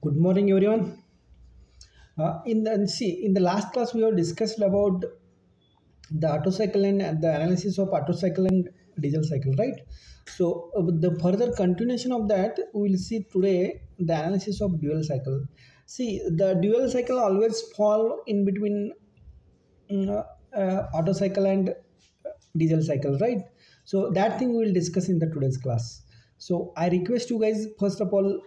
Good morning, everyone. Uh, in the see in the last class we have discussed about the Otto cycle and the analysis of Otto cycle and diesel cycle, right? So uh, the further continuation of that, we will see today the analysis of dual cycle. See, the dual cycle always fall in between mm, uh, uh, Otto cycle and diesel cycle, right? So that thing we will discuss in the today's class. So I request you guys first of all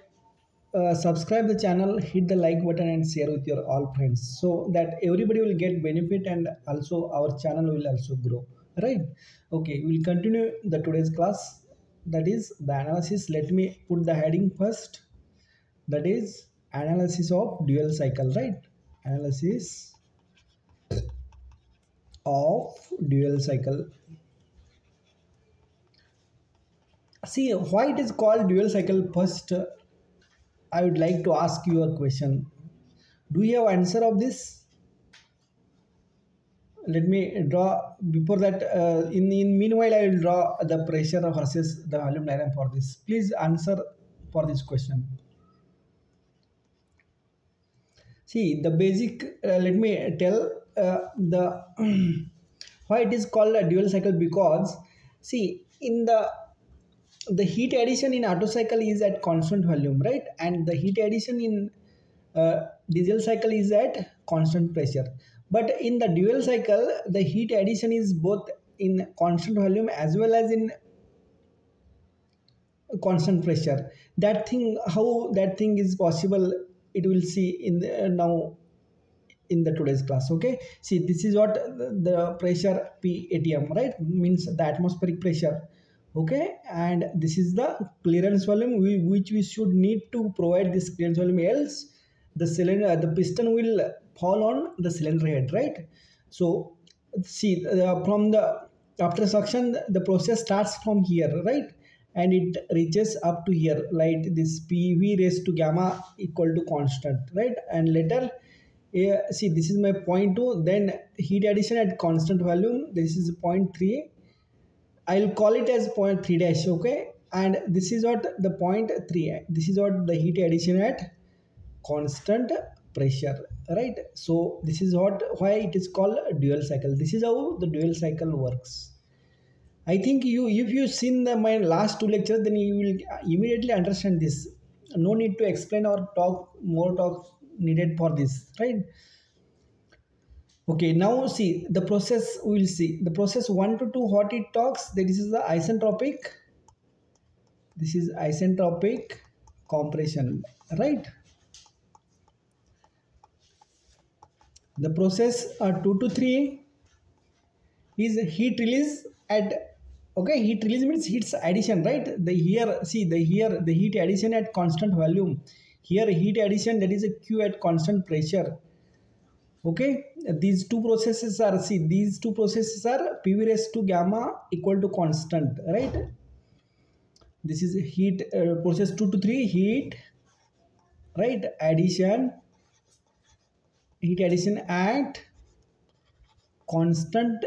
uh, subscribe the channel hit the like button and share with your all friends so that everybody will get benefit and also our channel will also grow right? Okay we'll continue the today's class. That is the analysis. Let me put the heading first. That is analysis of dual cycle right? Analysis of dual cycle. See why it is called dual cycle? First I would like to ask you a question. Do you have answer of this? Let me draw before that. Uh, in in meanwhile, I will draw the pressure versus the volume diagram for this. Please answer for this question. See the basic. Uh, let me tell uh, the why it is called a dual cycle because see in the the heat addition in Otto cycle is at constant volume right? And the heat addition in uh, diesel cycle is at constant pressure. But in the dual cycle the heat addition is both in constant volume as well as in constant pressure. That thing how that thing is possible it will see in the, uh, now in the today's class okay? See this is what the, the pressure p atm right? Means the atmospheric pressure okay and this is the clearance volume we, which we should need to provide this clearance volume else the cylinder the piston will fall on the cylinder head right? So see uh, from the after suction the process starts from here right? And it reaches up to here like this pv raised to gamma equal to constant right? And later uh, see this is my point 2 then heat addition at constant volume this is point 3 I'll call it as point 3 dash okay? And this is what the point 3 this is what the heat addition at constant pressure right? So this is what why it is called dual cycle. This is how the dual cycle works. I think you if you've seen the my last two lectures then you will immediately understand this. No need to explain or talk more talk needed for this right okay now see the process we will see. The process 1 to 2 what it talks that this is the isentropic. This is isentropic compression right? The process uh, 2 to 3 is heat release at okay heat release means heat addition right? The here see the here the heat addition at constant volume. Here heat addition that is a q at constant pressure okay? These two processes are see these two processes are pv raised to gamma equal to constant right? This is heat uh, process 2 to 3 heat right? Addition heat addition at constant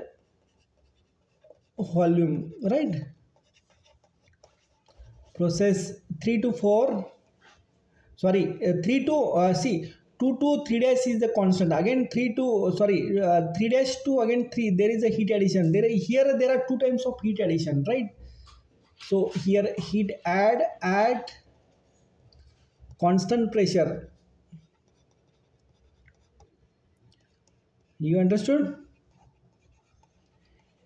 volume right? Process 3 to 4 sorry uh, 3 to uh, see 2 to 3 dash is the constant. Again 3 to sorry uh, 3 dash to again 3 there is a heat addition. There here there are two times of heat addition right? So here heat add at constant pressure. You understood?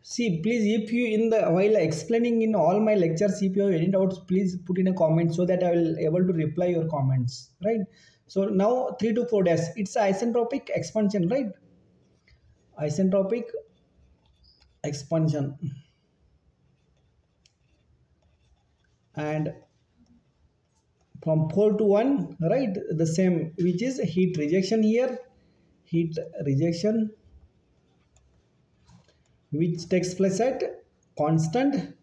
See please if you in the while explaining in all my lectures if you have any doubts please put in a comment so that i will able to reply your comments right so now 3 to 4 days it's isentropic expansion right? Isentropic expansion. And from 4 to 1 right the same which is heat rejection here heat rejection which takes place at constant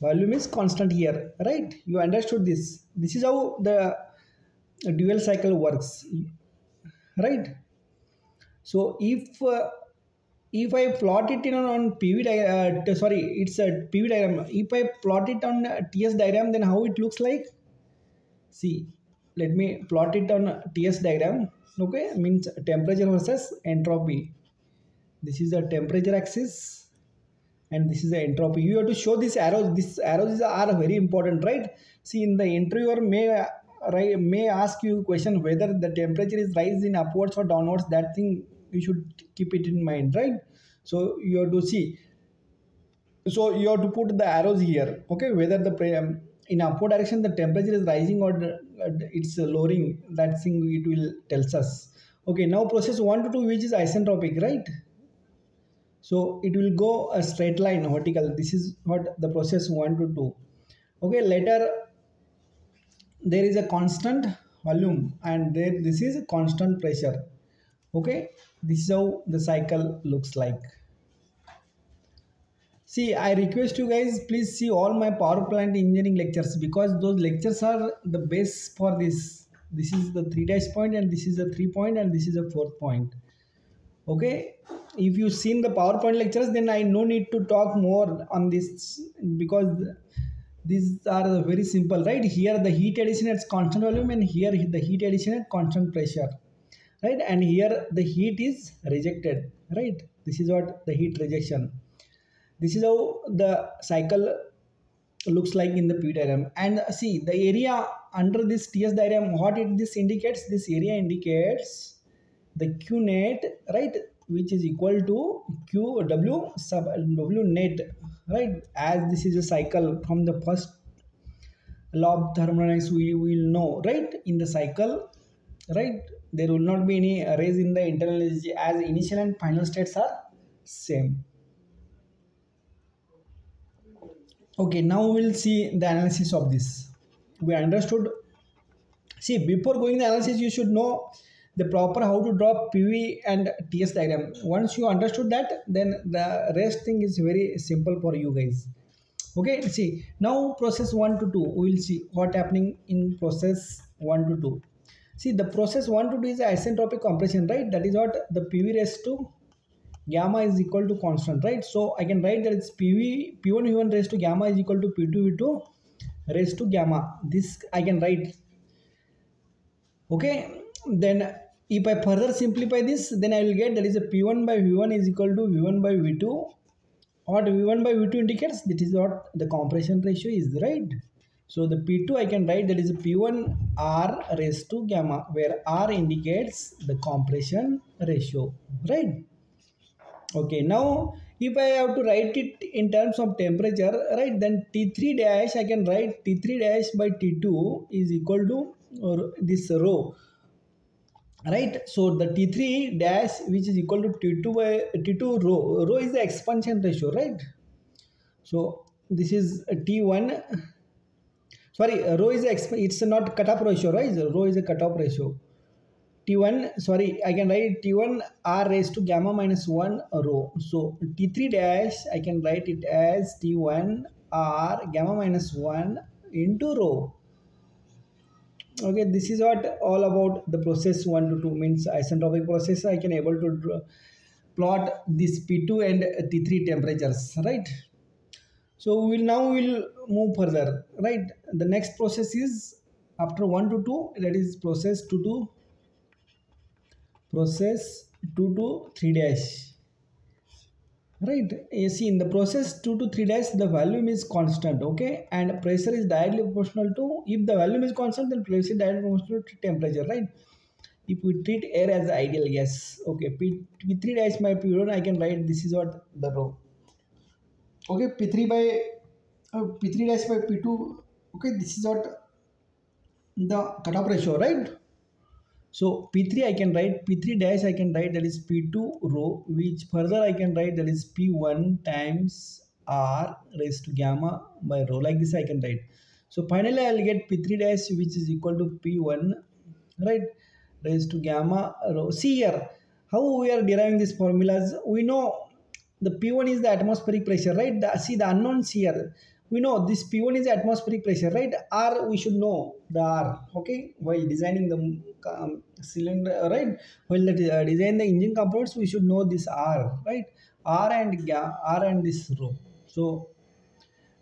volume is constant here right? You understood this. This is how the dual cycle works right? So if uh, if I plot it in on, PV uh, sorry, it's a PV diagram. If I plot it on TS diagram, then how it looks like? See, let me plot it on ts diagram okay? Means temperature versus entropy. This is the temperature axis and this is the entropy. You have to show these arrows. These arrows are very important right? See in the interviewer may may ask you question whether the temperature is rising upwards or downwards that thing you should keep it in mind right? So you have to see. So you have to put the arrows here okay? Whether the um, in upward direction the temperature is rising or uh, it's lowering that thing it will tells us okay? Now process 1 to 2 which is isentropic right? So it will go a straight line vertical. This is what the process 1 to 2 okay? Later there is a constant volume and there this is a constant pressure okay this is how the cycle looks like See, I request you guys please see all my power plant engineering lectures because those lectures are the base for this. This is the three dash point and this is the three point and this is the fourth point. Okay, if you've seen the power plant lectures, then I no need to talk more on this because these are very simple, right? Here the heat addition at constant volume and here the heat addition at constant pressure, right? And here the heat is rejected, right? This is what the heat rejection this is how the cycle looks like in the P diagram and see the area under this TS diagram what it this indicates this area indicates the Q net right which is equal to Q W sub W net right? As this is a cycle from the first law of thermodynamics we will know right? In the cycle right? There will not be any raise in the internal energy as initial and final states are same. Okay now we'll see the analysis of this. We understood. See before going the analysis you should know the proper how to draw PV and TS diagram. Once you understood that then the rest thing is very simple for you guys. Okay see. Now process 1 to 2 we will see what happening in process 1 to 2 see the process 1 to 2 is isentropic compression right? That is what the PV raised to gamma is equal to constant right? So i can write that it's pv p1 v1 raised to gamma is equal to p2 v2 raised to gamma. This i can write. Okay then if i further simplify this then i will get that is a p1 by v1 is equal to v1 by v2 what v1 by v2 indicates that is what the compression ratio is right? So the p2 i can write that is a p1 r raised to gamma where r indicates the compression ratio right? Okay now if i have to write it in terms of temperature right then t3 dash i can write t3 dash by t2 is equal to or this rho right? So the t3 dash which is equal to t2 by t2 rho rho is the expansion ratio right? So this is t1 sorry rho is the it's not cutoff ratio right? Rho is a cutoff ratio. T1 sorry i can write t1 r raised to gamma minus 1 rho so t3 dash i can write it as t1 r gamma minus 1 into rho okay this is what all about the process 1 to 2 means isentropic process i can able to draw, plot this p2 and t3 temperatures right? So we will now we'll move further right? The next process is after 1 to 2 that is process 2 to process 2 to 3 dash right. You see in the process 2 to 3 days the volume is constant okay? And pressure is directly proportional to if the volume is constant then pressure is directly proportional to temperature right? If we treat air as ideal gas okay P, p3 dash my p1 i can write this is what the rho. Okay p3 by uh, p3 dash by p2 okay this is what the cutoff ratio right so P3 I can write P3 dash I can write that is P2 rho which further I can write that is P1 times R raised to gamma by rho like this I can write. So finally I will get P3 dash which is equal to P1 right raised to gamma rho. See here how we are deriving these formulas. We know the P1 is the atmospheric pressure right. The, see the unknowns here we know this P1 is atmospheric pressure, right? R, we should know the R, okay? While designing the um, cylinder, right? While the, uh, design the engine components, we should know this R, right? R and R and this rho. So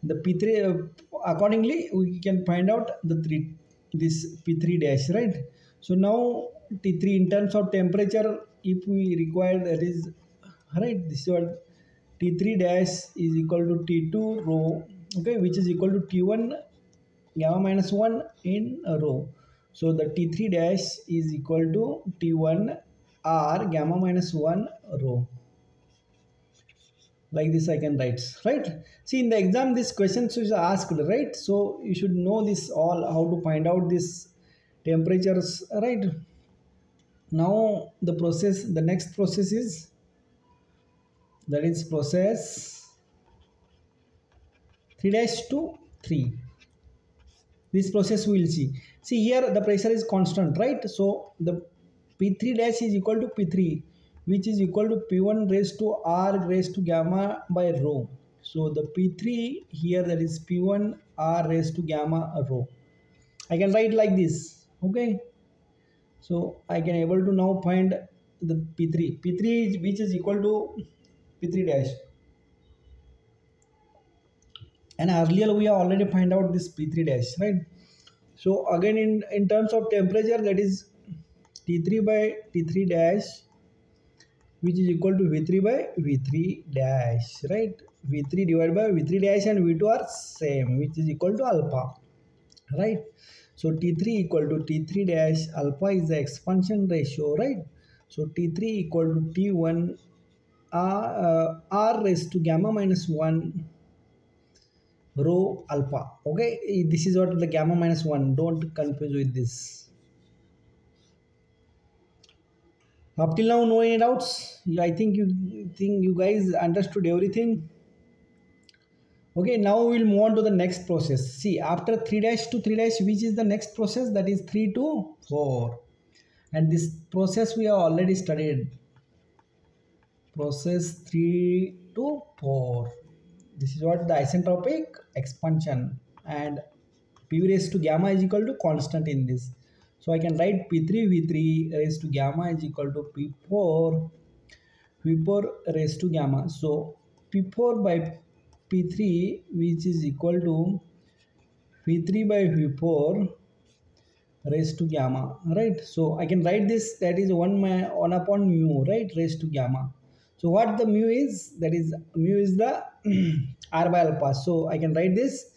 the P3, uh, accordingly, we can find out the three this p3 dash right so now t3 in terms of temperature if we require that is right this is what t3 dash is equal to t2 rho okay which is equal to t1 gamma minus 1 in a rho so the t3 dash is equal to t1 r gamma minus 1 rho. Like this I can write right? See in the exam this questions is asked right? So you should know this all how to find out this temperatures right? Now the process the next process is that is process 3 dash to 3 this process we will see see here the pressure is constant right so the p3 dash is equal to p3 which is equal to P1 raised to R raised to gamma by rho. So the P3 here that is P1 R raised to gamma rho. I can write like this. Okay. So I can able to now find the P3. P3 is, which is equal to P3 dash. And earlier we have already find out this P3 dash, right? So again in, in terms of temperature that is T3 by T3 dash which is equal to v3 by v3 dash right? V3 divided by v3 dash and v2 are same which is equal to alpha right? So t3 equal to t3 dash alpha is the expansion ratio right? So t3 equal to t1 r, uh, r raised to gamma minus 1 rho alpha okay? this is what the gamma minus 1 don't confuse with this. Up till now no any doubts? I think you think you guys understood everything? Okay now we'll move on to the next process. See after 3 dash to 3 dash which is the next process? That is 3 to 4 and this process we have already studied. Process 3 to 4 this is what the isentropic expansion and p raised to gamma is equal to constant in this. So I can write P3 V3 raised to gamma is equal to P4 P4 raised to gamma. So P4 by P3 which is equal to P3 by P4 raised to gamma right? So i can write this that is 1 my 1 upon mu right? Raised to gamma. So what the mu is? That is mu is the r by alpha. So i can write this.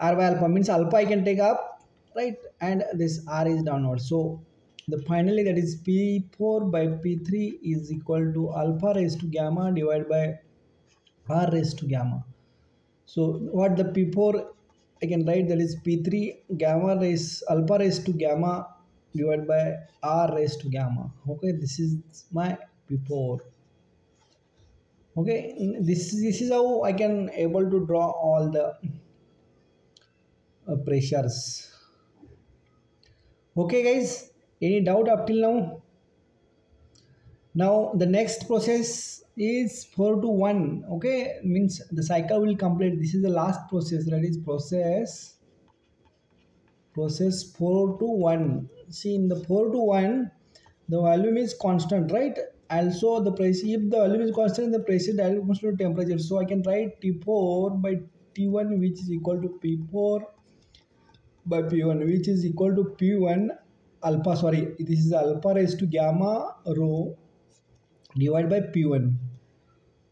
R by alpha means alpha i can take up right? And this r is downward. So the finally that is p4 by p3 is equal to alpha raised to gamma divided by r raised to gamma. So what the p4 i can write that is p3 gamma raised alpha raised to gamma divided by r raised to gamma. Okay this is my p4 okay this this is how i can able to draw all the uh, pressures. Okay guys any doubt up till now? Now the next process is 4 to 1 okay? Means the cycle will complete. This is the last process that is process process 4 to 1 see in the 4 to 1 the volume is constant right also the pressure if the volume is constant the pressure direct to temperature. So i can write t4 by t1 which is equal to p4 by p1 which is equal to p1 alpha. Sorry this is alpha raised to gamma rho divided by p1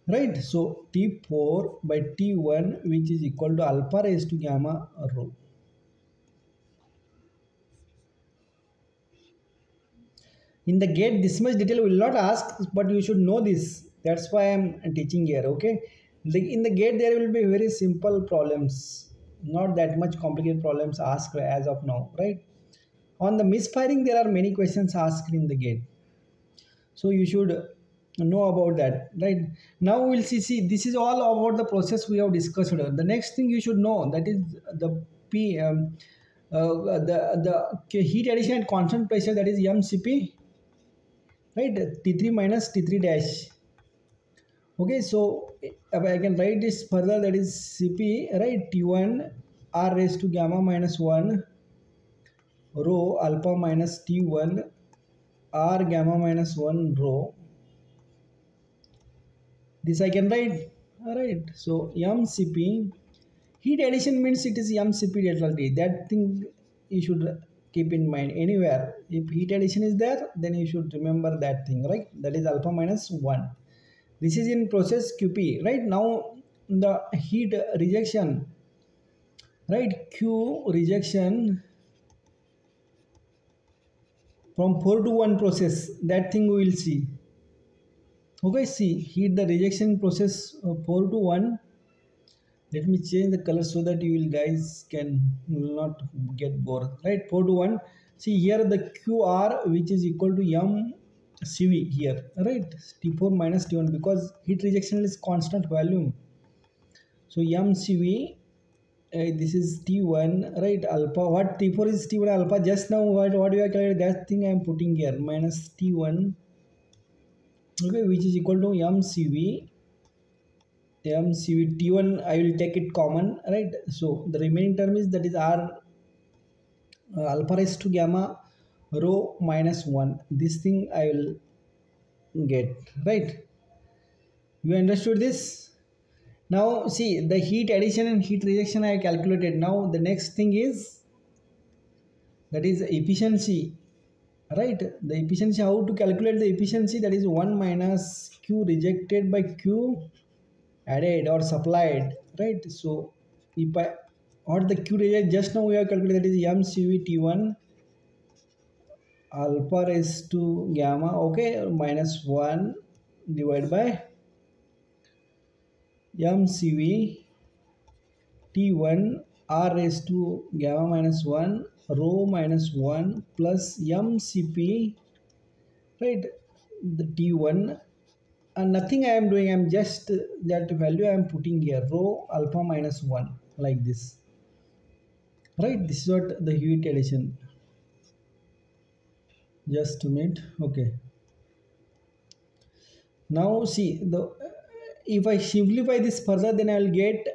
right? So t4 by t1 which is equal to alpha raised to gamma rho in the gate this much detail will not ask but you should know this. That's why i'm teaching here okay? In the gate there will be very simple problems. Not that much complicated problems asked as of now right? On the misfiring there are many questions asked in the gate. So you should know about that right? Now we'll see see this is all about the process we have discussed. The next thing you should know that is the p um, uh, the the heat addition at constant pressure that is mcp right? T3 minus t3 dash. Okay so i can write this further that is cp right? T1 r raised to gamma minus 1 rho alpha minus t1 r gamma minus 1 rho. This I can write. Alright so mcp heat addition means it is mcp delta t that thing you should keep in mind. Anywhere if heat addition is there then you should remember that thing right? That is alpha minus 1 this is in process qp right? Now the heat rejection right? Q rejection from 4 to 1 process that thing we will see. Okay see heat the rejection process uh, 4 to 1 let me change the color so that you will guys can not get bored. Right 4 to 1 see here the qr which is equal to m cv here. Right t4 minus t1 because heat rejection is constant volume. So m cv uh, this is t1 right alpha. What t4 is t1 alpha? Just now what what you are calculating that thing i am putting here minus t1 okay which is equal to m cv mcv t1 i will take it common right? So the remaining term is that is r uh, alpha raised to gamma rho minus 1 this thing i will get right? You understood this? Now see the heat addition and heat rejection i calculated. Now the next thing is that is efficiency right? The efficiency how to calculate the efficiency? That is 1 minus q rejected by q added or supplied right so if i or the q rate just now we have calculated that is mcvt1 alpha raised to gamma okay minus 1 divided by mcv t1 r raised to gamma minus 1 rho minus 1 plus mcp right the t1 and nothing I am doing I am just that value I am putting here rho alpha minus 1 like this. Right? This is what the heat addition. Just a minute. Okay. Now see the if I simplify this further then I will get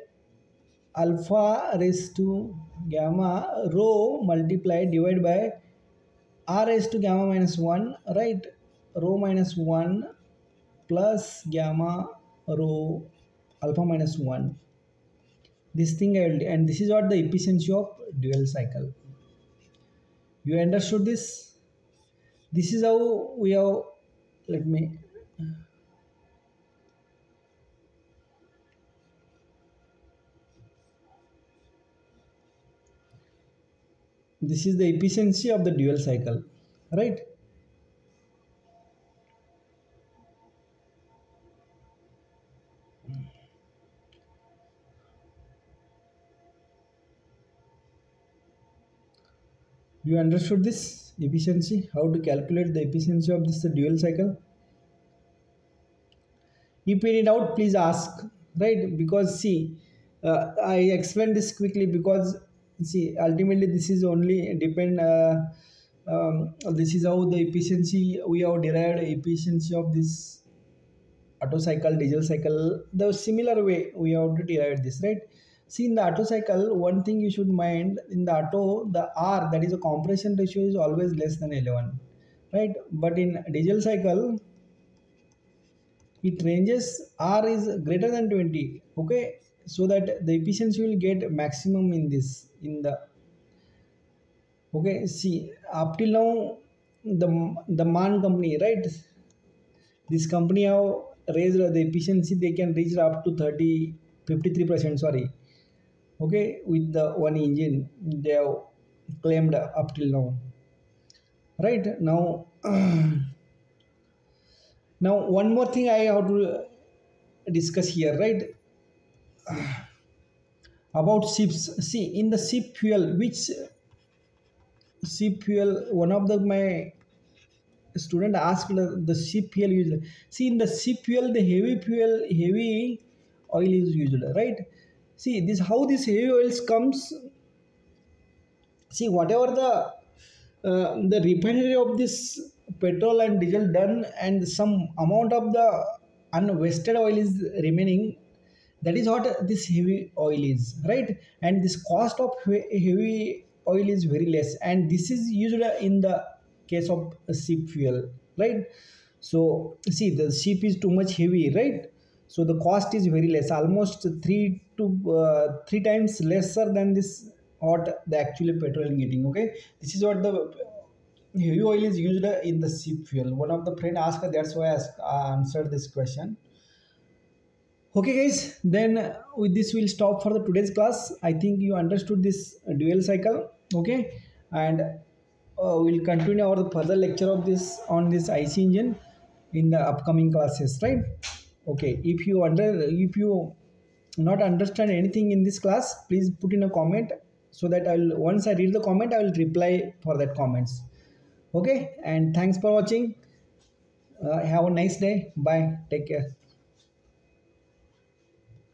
alpha raised to gamma rho multiplied divided by r raised to gamma minus 1 right? Rho minus 1 plus gamma rho alpha minus 1 this thing I will and this is what the efficiency of dual cycle. You understood this? This is how we have let me this is the efficiency of the dual cycle right you understood this efficiency? How to calculate the efficiency of this dual cycle? If you any doubt please ask right? Because see uh, i explained this quickly because see ultimately this is only depend uh, um, this is how the efficiency we have derived efficiency of this Otto cycle diesel cycle. The similar way we have to derive this right See in the Otto cycle, one thing you should mind in the Otto, the R that is a compression ratio is always less than 11, right? But in diesel cycle, it ranges R is greater than 20, okay? So that the efficiency will get maximum in this, in the, okay? See, up till now, the, the MAN company, right? This company have raised the efficiency, they can reach up to 30, 53%, sorry okay with the one engine they have claimed up till now. Right now now one more thing i have to discuss here right? About ships. See in the ship fuel which ship fuel one of the my student asked the ship fuel used see in the ship fuel the heavy fuel heavy oil is used right see this how this heavy oils comes see whatever the uh, the refinery of this petrol and diesel done and some amount of the unwasted oil is remaining that is what this heavy oil is right? And this cost of heavy oil is very less and this is used in the case of ship fuel right? So see the ship is too much heavy right? So the cost is very less almost three to uh, three times lesser than this what the actually petrol getting okay? This is what the heavy oil is used in the ship fuel. One of the friend asked that's why i, asked, I answered this question. Okay guys then uh, with this we'll stop for the today's class. I think you understood this dual cycle okay? And uh, we'll continue our further lecture of this on this ic engine in the upcoming classes right? Okay if you under if you not understand anything in this class please put in a comment so that i'll once i read the comment i will reply for that comments. Okay? And thanks for watching. Uh, have a nice day. Bye. Take care